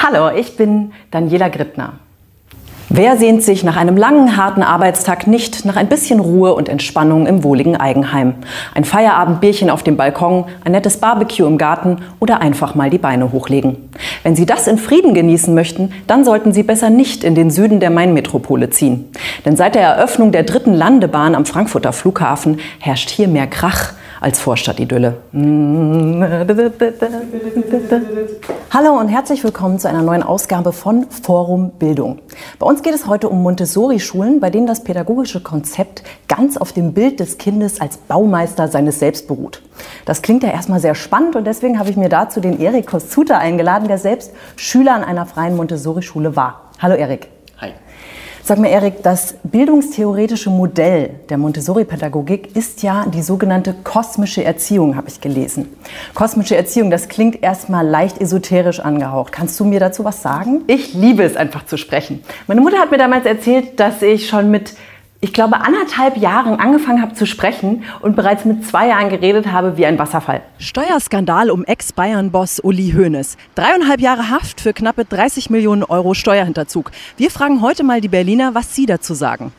Hallo, ich bin Daniela Grittner. Wer sehnt sich nach einem langen, harten Arbeitstag nicht nach ein bisschen Ruhe und Entspannung im wohligen Eigenheim? Ein Feierabendbierchen auf dem Balkon, ein nettes Barbecue im Garten oder einfach mal die Beine hochlegen. Wenn Sie das in Frieden genießen möchten, dann sollten Sie besser nicht in den Süden der Mainmetropole ziehen. Denn seit der Eröffnung der dritten Landebahn am Frankfurter Flughafen herrscht hier mehr Krach als Vorstadtidylle. Hallo und herzlich willkommen zu einer neuen Ausgabe von Forum Bildung. Bei uns geht es heute um Montessori-Schulen, bei denen das pädagogische Konzept ganz auf dem Bild des Kindes als Baumeister seines Selbst beruht. Das klingt ja erstmal sehr spannend und deswegen habe ich mir dazu den Erik Kostuta eingeladen, der selbst Schüler an einer freien Montessori-Schule war. Hallo Erik. Sag mir, Erik, das bildungstheoretische Modell der Montessori-Pädagogik ist ja die sogenannte kosmische Erziehung, habe ich gelesen. Kosmische Erziehung, das klingt erstmal leicht esoterisch angehaucht. Kannst du mir dazu was sagen? Ich liebe es einfach zu sprechen. Meine Mutter hat mir damals erzählt, dass ich schon mit ich glaube, anderthalb Jahren angefangen habe zu sprechen und bereits mit zwei Jahren geredet habe wie ein Wasserfall. Steuerskandal um Ex-Bayern-Boss Uli Hoeneß. Dreieinhalb Jahre Haft für knappe 30 Millionen Euro Steuerhinterzug. Wir fragen heute mal die Berliner, was sie dazu sagen.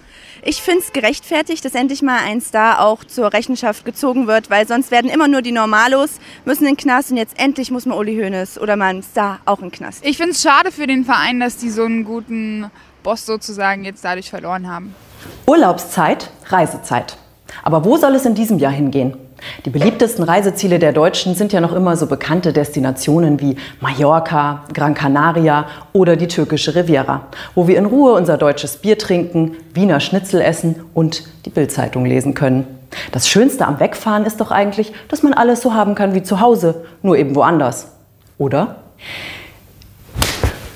Ich finde es gerechtfertigt, dass endlich mal ein Star auch zur Rechenschaft gezogen wird, weil sonst werden immer nur die Normalos, müssen in den Knast und jetzt endlich muss man Uli Hoeneß oder mal ein Star auch in den Knast. Ich finde es schade für den Verein, dass die so einen guten Boss sozusagen jetzt dadurch verloren haben. Urlaubszeit, Reisezeit. Aber wo soll es in diesem Jahr hingehen? Die beliebtesten Reiseziele der Deutschen sind ja noch immer so bekannte Destinationen wie Mallorca, Gran Canaria oder die türkische Riviera, wo wir in Ruhe unser deutsches Bier trinken, Wiener Schnitzel essen und die Bildzeitung lesen können. Das Schönste am Wegfahren ist doch eigentlich, dass man alles so haben kann wie zu Hause, nur eben woanders. Oder?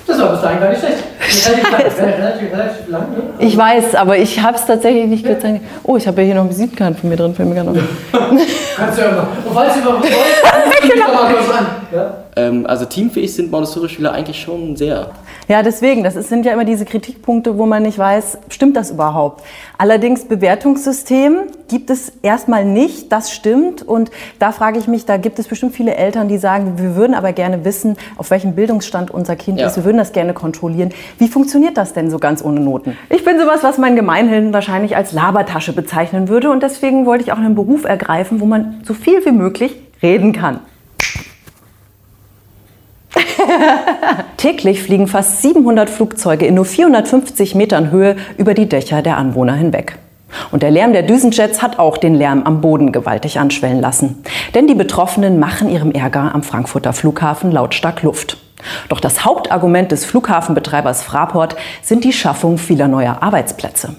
Das war bis dahin gar nicht schlecht. Ne? Ich weiß, aber ich habe es tatsächlich nicht gezeigt. Oh, ich habe ja hier noch eine Visitenkarte von mir drin. Fällt mir gerade noch. Kannst du ja mal. Und falls ihr mal wollt, doch mal kurz an. Ja? Ähm, also teamfähig sind Montessori-Schüler eigentlich schon sehr. Ja, deswegen, das sind ja immer diese Kritikpunkte, wo man nicht weiß, stimmt das überhaupt? Allerdings Bewertungssystem gibt es erstmal nicht, das stimmt. Und da frage ich mich, da gibt es bestimmt viele Eltern, die sagen, wir würden aber gerne wissen, auf welchem Bildungsstand unser Kind Ja. ist. Wir würden das gerne kontrollieren. Wie funktioniert das denn so ganz ohne Noten? Ich bin sowas, was mein Gemeinhin wahrscheinlich als Labertasche bezeichnen würde. Und deswegen wollte ich auch einen Beruf ergreifen, wo man so viel wie möglich reden kann. Täglich fliegen fast 700 Flugzeuge in nur 450 Metern Höhe über die Dächer der Anwohner hinweg. Und der Lärm der Düsenjets hat auch den Lärm am Boden gewaltig anschwellen lassen. Denn die Betroffenen machen ihrem Ärger am Frankfurter Flughafen lautstark Luft. Doch das Hauptargument des Flughafenbetreibers Fraport sind die Schaffung vieler neuer Arbeitsplätze.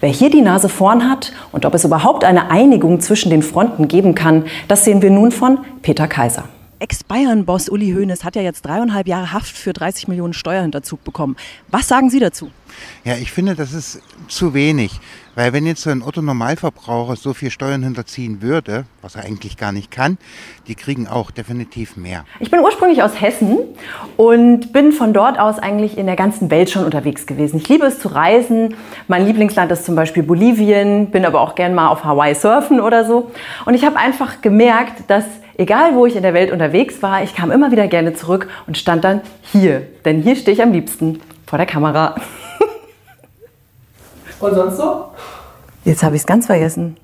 Wer hier die Nase vorn hat und ob es überhaupt eine Einigung zwischen den Fronten geben kann, das sehen wir nun von Peter Kaiser. Ex-Bayern-Boss Uli Hoeneß hat ja jetzt dreieinhalb Jahre Haft für 30 Millionen Steuerhinterzug bekommen. Was sagen Sie dazu? Ja, ich finde, das ist zu wenig. Weil wenn jetzt so ein Otto-Normalverbraucher so viel Steuern hinterziehen würde, was er eigentlich gar nicht kann, die kriegen auch definitiv mehr. Ich bin ursprünglich aus Hessen und bin von dort aus eigentlich in der ganzen Welt schon unterwegs gewesen. Ich liebe es zu reisen. Mein Lieblingsland ist zum Beispiel Bolivien, bin aber auch gern mal auf Hawaii surfen oder so. Und ich habe einfach gemerkt, dass egal wo ich in der Welt unterwegs war, ich kam immer wieder gerne zurück und stand dann hier. Denn hier stehe ich am liebsten vor der Kamera. Und sonst so? Jetzt habe ich es ganz vergessen.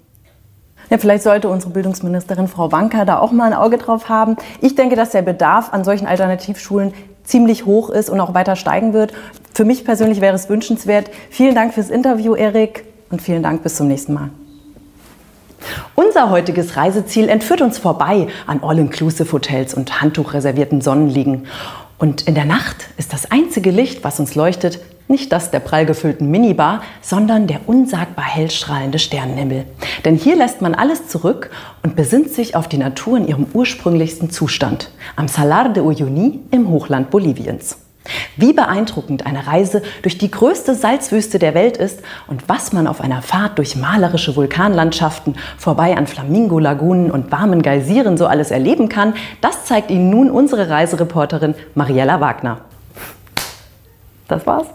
Ja, vielleicht sollte unsere Bildungsministerin Frau Wanka da auch mal ein Auge drauf haben. Ich denke, dass der Bedarf an solchen Alternativschulen ziemlich hoch ist und auch weiter steigen wird. Für mich persönlich wäre es wünschenswert. Vielen Dank fürs Interview, Erik, und vielen Dank bis zum nächsten Mal. Unser heutiges Reiseziel entführt uns vorbei an All-Inclusive-Hotels und handtuchreservierten Sonnenliegen. Und in der Nacht ist das einzige Licht, was uns leuchtet, nicht das der prall gefüllten Minibar, sondern der unsagbar hellstrahlende Sternenhimmel. Denn hier lässt man alles zurück und besinnt sich auf die Natur in ihrem ursprünglichsten Zustand, am Salar de Uyuni im Hochland Boliviens. Wie beeindruckend eine Reise durch die größte Salzwüste der Welt ist und was man auf einer Fahrt durch malerische Vulkanlandschaften vorbei an Flamingo-Lagunen und warmen Geysiren so alles erleben kann, das zeigt Ihnen nun unsere Reisereporterin Mariella Wagner. Das war's.